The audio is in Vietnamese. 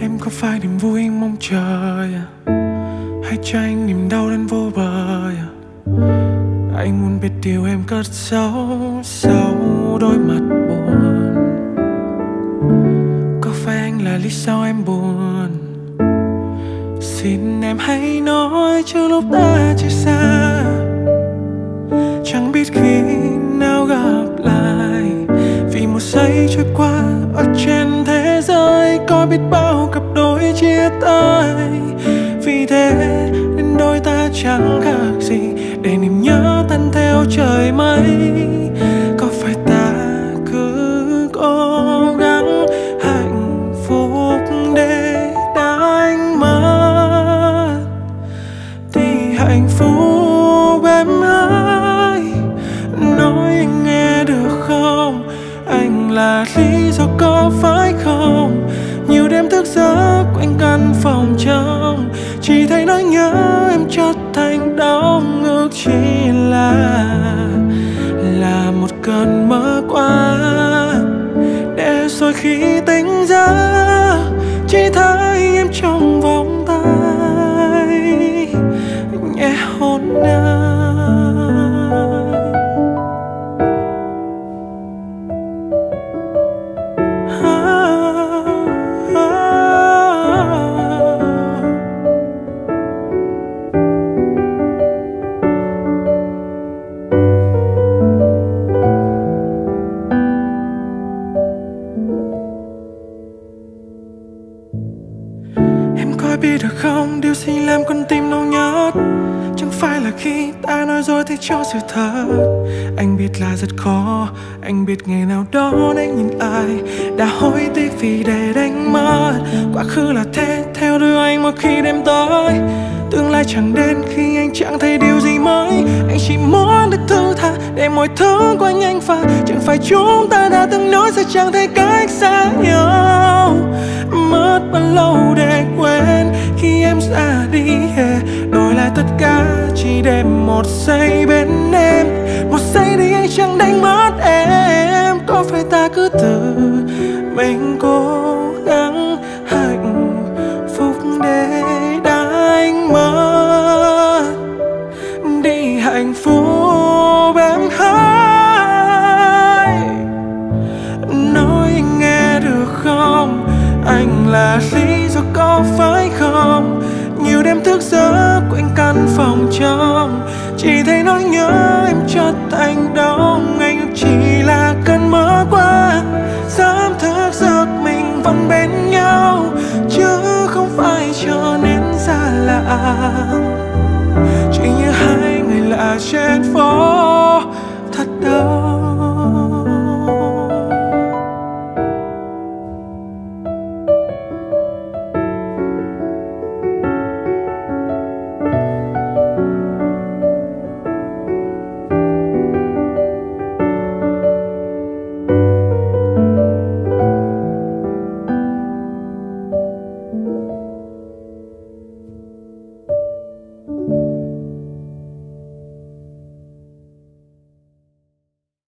Em có phải niềm vui mong chờ à? Hay cho anh niềm đau đến vô bờ à? Anh muốn biết điều em cất giấu Sau đôi mặt buồn Có phải anh là lý do em buồn Xin em hãy nói trước lúc ta chia xa Chẳng biết khi nào gặp lại, Vì một giây trôi qua ở trên biết bao cặp đôi chia tay. Vì thế nên đôi ta chẳng khác gì Để niềm nhớ tan theo trời mây. Có phải ta cứ cố gắng hạnh phúc để đánh mất? Thì hạnh phúc em ơi, Nói anh nghe được không? Anh là lý do có phải Em đêm thức giấc quanh căn phòng trong Chỉ thấy nỗi nhớ em trở thành đau ngược chỉ là Là một cơn mơ qua Để rồi khi biết được không? Điều gì làm con tim đau nhất Chẳng phải là khi ta nói rồi thì cho sự thật. Anh biết là rất khó, Anh biết ngày nào đó anh nhìn ai Đã hối tiếc vì để đánh mất. Quá khứ là thế, Theo đuôi anh mỗi khi đêm tối. Tương lai chẳng đến khi anh chẳng thấy điều gì mới. Anh chỉ muốn được thương. Để mọi thứ qua nhanh và Chẳng phải chúng ta đã từng nói sẽ chẳng thể cách xa nhau. Mất bao lâu để quên Khi em ra đi hè, Đổi lại tất cả chỉ để một giây bên em. Một giây đi anh chẳng đánh mất em. Có phải ta cứ tự là lý do có phải không? Nhiều đêm thức giấc quanh căn phòng trong, chỉ thấy nỗi nhớ em cho thành đông anh chỉ là cơn mơ qua dám thức giấc mình vẫn bên nhau, chứ không phải trở nên xa lạ.